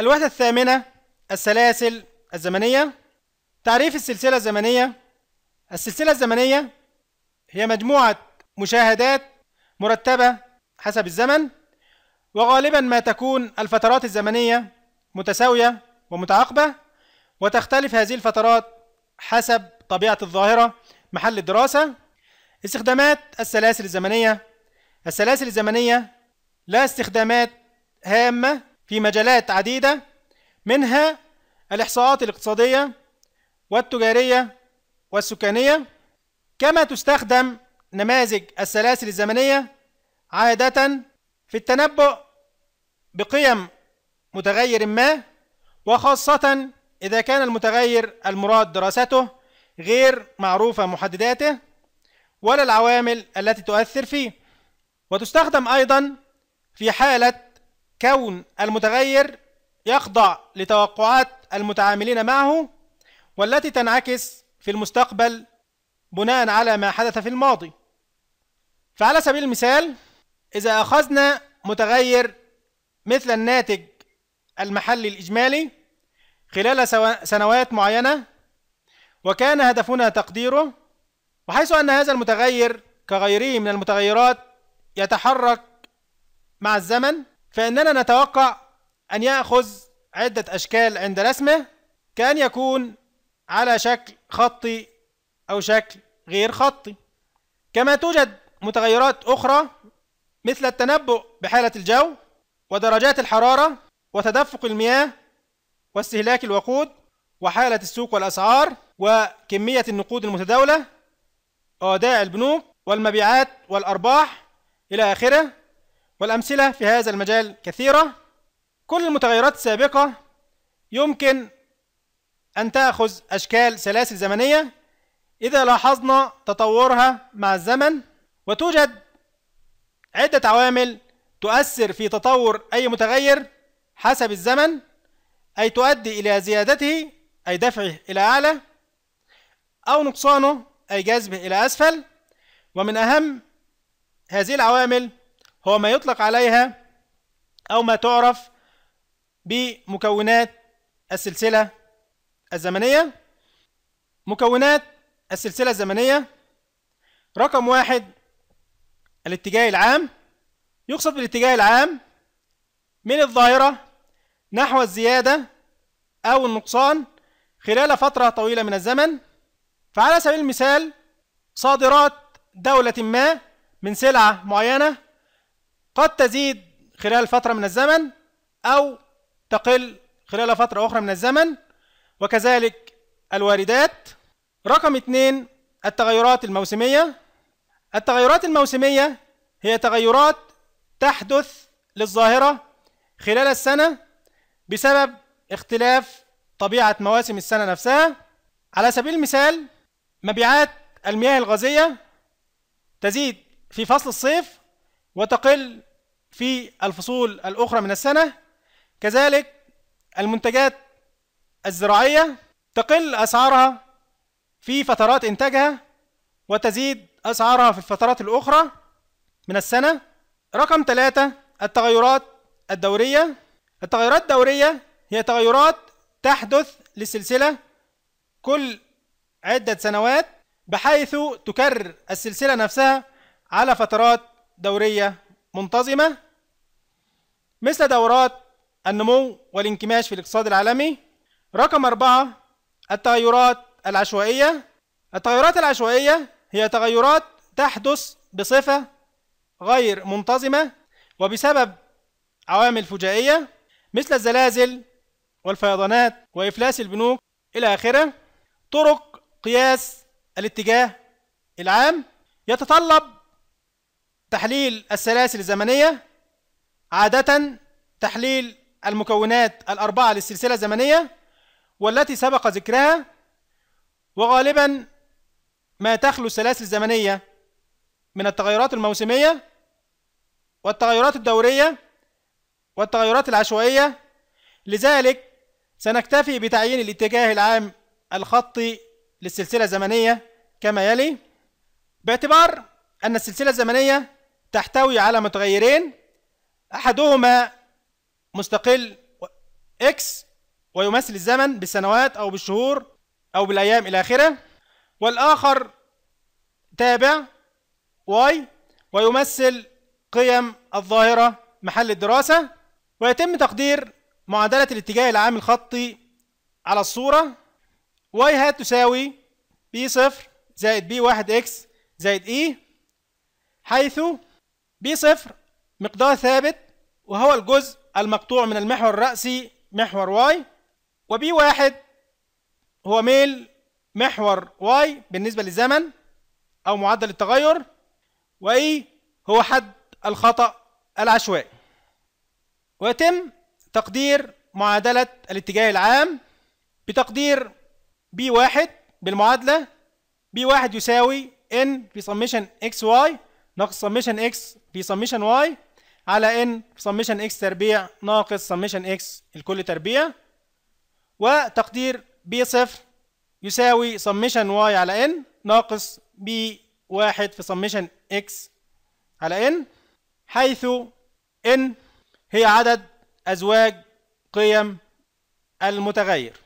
الوحدة الثامنة السلاسل الزمنية. تعريف السلسلة الزمنية. السلسلة الزمنية هي مجموعة مشاهدات مرتبة حسب الزمن وغالبا ما تكون الفترات الزمنية متساوية ومتعاقبة وتختلف هذه الفترات حسب طبيعة الظاهرة محل الدراسة. استخدامات السلاسل الزمنية. السلاسل الزمنية لها استخدامات هامة في مجالات عديدة منها الإحصاءات الاقتصادية والتجارية والسكانية. كما تستخدم نماذج السلاسل الزمنية عادة في التنبؤ بقيم متغير ما وخاصة إذا كان المتغير المراد دراسته غير معروفة محدداته ولا العوامل التي تؤثر فيه. وتستخدم أيضا في حالة كون المتغير يخضع لتوقعات المتعاملين معه والتي تنعكس في المستقبل بناء على ما حدث في الماضي. فعلى سبيل المثال إذا أخذنا متغير مثل الناتج المحلي الإجمالي خلال سنوات معينة وكان هدفنا تقديره وحيث أن هذا المتغير كغيره من المتغيرات يتحرك مع الزمن فإننا نتوقع أن يأخذ عدة أشكال عند رسمه كأن يكون على شكل خطي أو شكل غير خطي. كما توجد متغيرات أخرى مثل التنبؤ بحالة الجو ودرجات الحرارة وتدفق المياه واستهلاك الوقود وحالة السوق والأسعار وكمية النقود المتداولة وودائع البنوك والمبيعات والأرباح إلى آخره. والأمثلة في هذا المجال كثيرة. كل المتغيرات السابقة يمكن أن تأخذ أشكال سلاسل زمنية. إذا لاحظنا تطورها مع الزمن وتوجد عدة عوامل تؤثر في تطور أي متغير حسب الزمن أي تؤدي إلى زيادته أي دفعه إلى أعلى أو نقصانه أي جذبه إلى أسفل. ومن أهم هذه العوامل هو ما يطلق عليها أو ما تعرف بمكونات السلسلة الزمنية. مكونات السلسلة الزمنية رقم واحد الاتجاه العام يقصد بالاتجاه العام من الظاهرة نحو الزيادة أو النقصان خلال فترة طويلة من الزمن. فعلى سبيل المثال صادرات دولة ما من سلعة معينة قد تزيد خلال فترة من الزمن أو تقل خلال فترة أخرى من الزمن وكذلك الواردات. رقم اثنين التغيرات الموسمية. التغيرات الموسمية هي تغيرات تحدث للظاهرة خلال السنة بسبب اختلاف طبيعة مواسم السنة نفسها. على سبيل المثال مبيعات المياه الغازية تزيد في فصل الصيف وتقل في الفصول الأخرى من السنة. كذلك المنتجات الزراعية تقل أسعارها في فترات إنتاجها وتزيد أسعارها في الفترات الأخرى من السنة. رقم ثلاثة التغيرات الدورية. التغيرات الدورية هي تغيرات تحدث للسلسلة كل عدة سنوات بحيث تكرر السلسلة نفسها على فترات دورية منتظمة مثل دورات النمو والانكماش في الاقتصاد العالمي رقم أربعة التغيرات العشوائية. التغيرات العشوائية هي تغيرات تحدث بصفة غير منتظمة وبسبب عوامل فجائية مثل الزلازل والفيضانات وإفلاس البنوك إلى آخره. طرق قياس الاتجاه العام يتطلب تحليل السلاسل الزمنية عادة تحليل المكونات الأربعة للسلسلة الزمنية والتي سبق ذكرها وغالبا ما تخلو السلاسل الزمنية من التغيرات الموسمية والتغيرات الدورية والتغيرات العشوائية. لذلك سنكتفي بتعيين الاتجاه العام الخطي للسلسلة الزمنية كما يلي باعتبار أن السلسلة الزمنية تحتوي على متغيرين أحدهما مستقل x ويمثل الزمن بالسنوات أو بالشهور أو بالأيام إلى آخره والآخر تابع y ويمثل قيم الظاهرة محل الدراسة ويتم تقدير معادلة الاتجاه العام الخطي على الصورة. y hat تساوي b صفر زائد b واحد x زائد e حيث b صفر مقدار ثابت وهو الجزء المقطوع من المحور الرأسي محور y و b واحد هو ميل محور y بالنسبة للزمن أو معدل التغير و e هو حد الخطأ العشوائي. ويتم تقدير معادلة الاتجاه العام بتقدير بي واحد بالمعادلة بي واحد يساوي ان في إكس واي ناقص سميشن إكس في سميشن واي على ان سميشن إكس تربيع ناقص سميشن إكس الكل تربيع وتقدير بي صفر يساوي summation y على n ناقص b واحد في summation x على n حيث n هي عدد أزواج قيم المتغير.